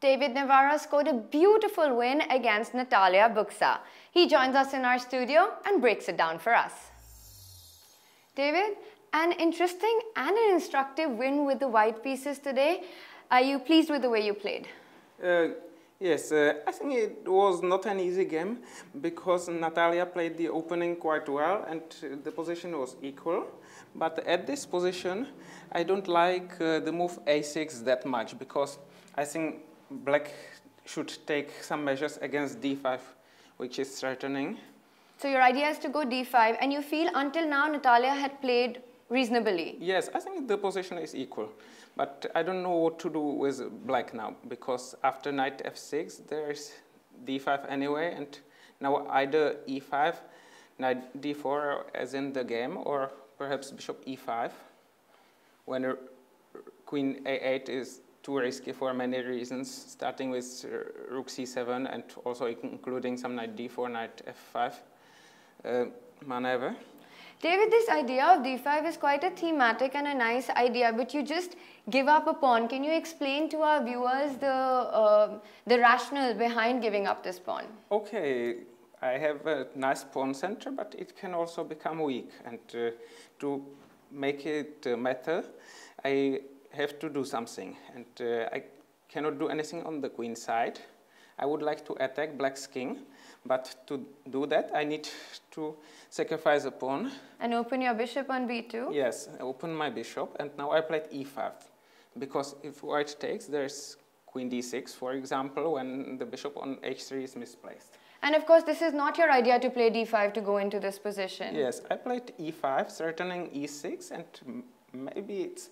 David Navara scored a beautiful win against Natalia Buksa. He joins us in our studio and breaks it down for us. David, an interesting and an instructive win with the white pieces today. Are you pleased with the way you played? Uh, yes, uh, I think it was not an easy game because Natalia played the opening quite well and the position was equal. But at this position, I don't like uh, the move a6 that much because I think black should take some measures against d5, which is threatening. So your idea is to go d5, and you feel until now Natalia had played reasonably? Yes, I think the position is equal. But I don't know what to do with black now, because after knight f6, there's d5 anyway, and now either e5, knight d4 as in the game, or perhaps bishop e5, when queen a8 is too risky for many reasons, starting with rook c7 and also including some knight d4, knight f5 uh, maneuver. David, this idea of d5 is quite a thematic and a nice idea, but you just give up a pawn. Can you explain to our viewers the, uh, the rationale behind giving up this pawn? Okay, I have a nice pawn center, but it can also become weak. And uh, to make it uh, matter, I have to do something. And uh, I cannot do anything on the queen side. I would like to attack black's king, but to do that, I need to sacrifice a pawn. And open your bishop on b2? Yes, I open my bishop, and now I played e5. Because if white takes, there's queen d6, for example, when the bishop on h3 is misplaced. And of course, this is not your idea to play d5 to go into this position. Yes, I played e5, threatening e6, and maybe it's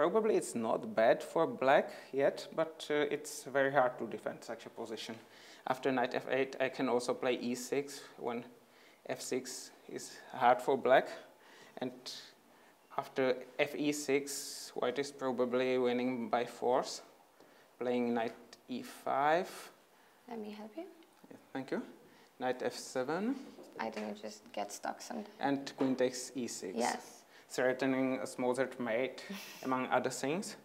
Probably it's not bad for black yet, but uh, it's very hard to defend such a position. After knight f8, I can also play e6 when f6 is hard for black. And after fe6, white is probably winning by force, playing knight e5. Let me help you. Yeah, thank you. Knight f7. I think it just gets stuck sometimes. And queen takes e6. Yes threatening a smothered mate, among other things.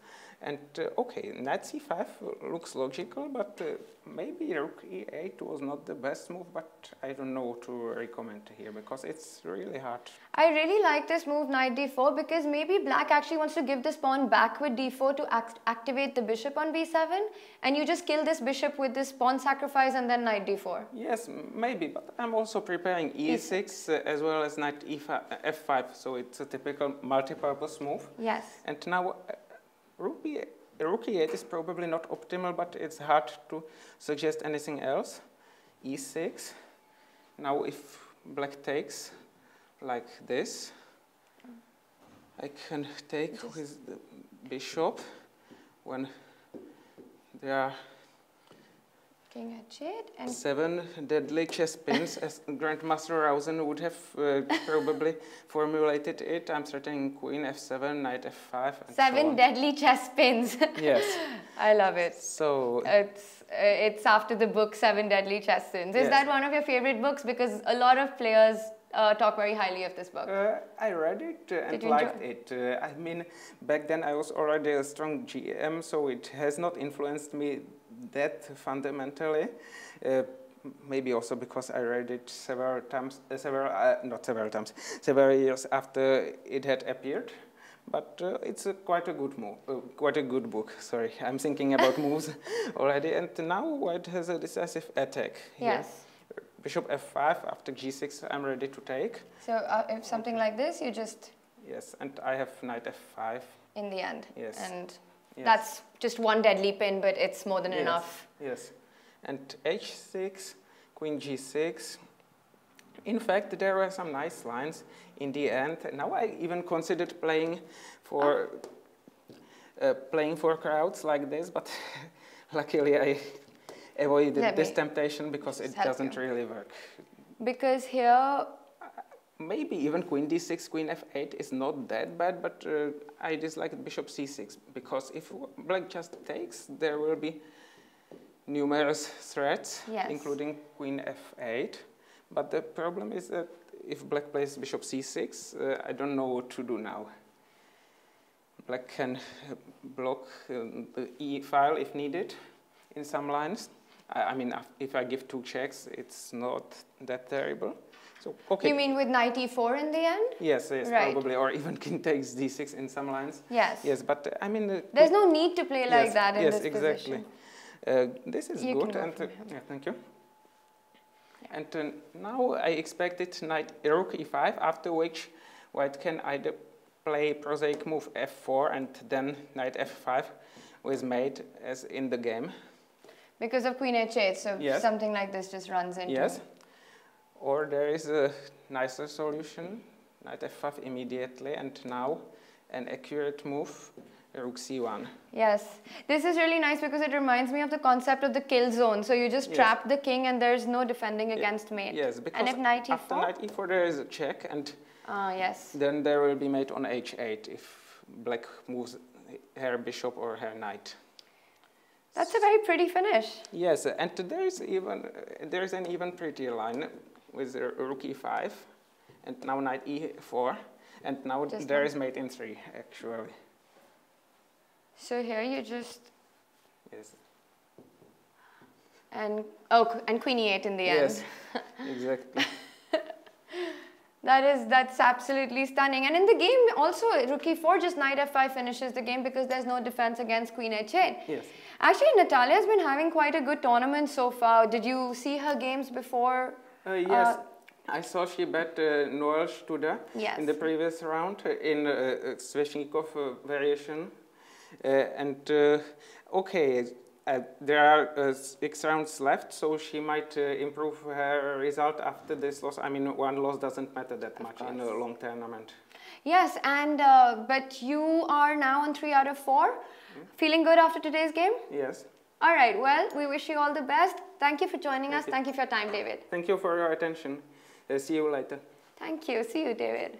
And uh, okay, knight c5 looks logical, but uh, maybe rook e8 was not the best move, but I don't know what to recommend here because it's really hard. I really like this move knight d4 because maybe black actually wants to give this pawn back with d4 to act activate the bishop on b7 and you just kill this bishop with this pawn sacrifice and then knight d4. Yes, maybe, but I'm also preparing e6, e6. Uh, as well as knight e5, f5, so it's a typical multi-purpose move. Yes. And now uh, rook, rook e8 is probably not optimal, but it's hard to suggest anything else. e6. Now if black takes like this, I can take with the bishop when there are King H8 and seven deadly chess pins, as Grandmaster Rowson would have uh, probably formulated it. I'm threatening Queen F7, Knight F5. seven so deadly chess pins. yes. I love it. So it's uh, it's after the book Seven Deadly Chess Pins. Is yes. that one of your favorite books? Because a lot of players uh, talk very highly of this book. Uh, I read it uh, and liked it. Uh, I mean, back then I was already a strong GM, so it has not influenced me that fundamentally. Uh, maybe also because I read it several times, uh, several, uh, not several times, several years after it had appeared. But uh, it's a quite a good move, uh, quite a good book. Sorry, I'm thinking about moves already. And now White has a decisive attack. Yes. Here. Bishop f5 after g6. I'm ready to take. So uh, if something like this, you just. Yes, and I have knight f5. In the end. Yes. And Yes. That's just one deadly pin, but it's more than yes. enough. Yes. And h6, queen g6. In fact, there were some nice lines in the end. Now I even considered playing for uh, playing for crowds like this, but luckily I avoided this temptation because it doesn't you. really work. Because here maybe even queen d6, queen f8 is not that bad, but uh, I dislike bishop c6 because if black just takes, there will be numerous threats, yes. including queen f8. But the problem is that if black plays bishop c6, uh, I don't know what to do now. black can uh, block uh, the E file if needed in some lines. I, I mean, if I give two checks, it's not that terrible. So, okay. You mean with knight e4 in the end? Yes, yes, right. probably, or even king takes d6 in some lines. Yes. Yes, but uh, I mean... Uh, There's no need to play like yes, that in yes, this exactly. position. Uh, this is you good, and uh, yeah, thank you. Yeah. And uh, now I expected knight rook e5, after which white can either play prosaic move f4 and then knight f5 with mate as in the game. Because of queen h8, so yes. something like this just runs into Yes. Or there is a nicer solution, knight f5 immediately, and now an accurate move, rook c1. Yes, this is really nice because it reminds me of the concept of the kill zone. So you just yes. trap the king and there's no defending against mate. Yes, because and if knight e4? after knight e4 there is a check and uh, yes. then there will be mate on h8 if black moves her bishop or her knight. That's a very pretty finish. Yes, and there is even there is an even prettier line with rook e5, and now knight e4, and now just there is mate in 3, actually. So here you just... Yes. And, oh, and queen e8 in the yes, end. Yes, exactly. That is, that's absolutely stunning. And in the game also, rook e4, just knight f5 finishes the game because there's no defense against queen h8. Yes. Actually, Natalia has been having quite a good tournament so far. Did you see her games before? Uh, yes. Uh, I saw she bet uh, Noel Studer yes. in the previous round uh, in uh, uh Sveshnikov uh, variation. Uh, and okay, there are six rounds left, so she might improve her result after this loss. I mean, one loss doesn't matter that much in a long tournament. Yes, and but you are now on three out of four. Mm -hmm. Feeling good after today's game? Yes. All right, well, we wish you all the best. Thank you for joining Thank us. You. Thank you for your time, David. Thank you for your attention. Uh, see you later. Thank you. See you, David.